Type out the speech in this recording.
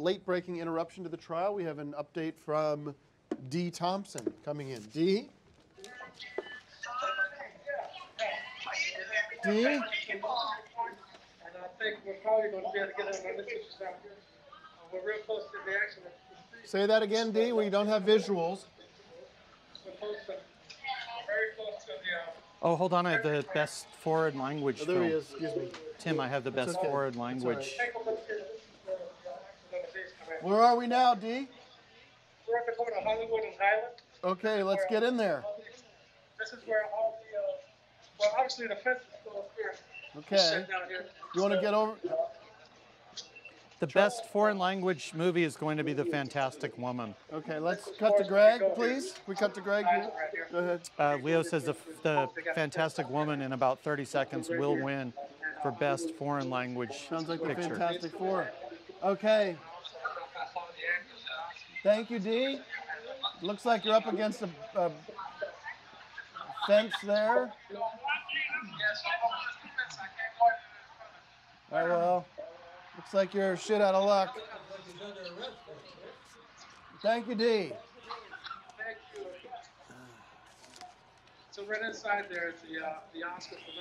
late breaking interruption to the trial. We have an update from D. Thompson coming in. D. Dee? And I think we're probably going to be able to get our witnesses down here. We're real close to the accident. Say that again, D. We don't have visuals. We're close to, very close to the, uh, Oh, hold on. I have the best foreign language Oh, there he film. is. Excuse me. Tim, I have the best okay. foreign That's all right. language. take a look here. This is where the accident is coming. Where are we now, D? We're at the corner of Hollywood and Highland. Okay, let's get in there. This is where all the, uh, well, obviously the fence is still up here. Okay. Here. You want to get over? The best foreign language movie is going to be The Fantastic Woman. Okay, let's cut to Gregg, please. We cut to Gregg here. Go ahead. Uh, Leo says the, the Fantastic Woman in about 30 seconds will win for best foreign language Sounds like the. Fantastic Four. Okay. Thank you, D. Looks like you're up against a, a fence there. Oh well. Looks like you're shit out of luck. Thank you, D. So right inside there is the, uh, the Oscar for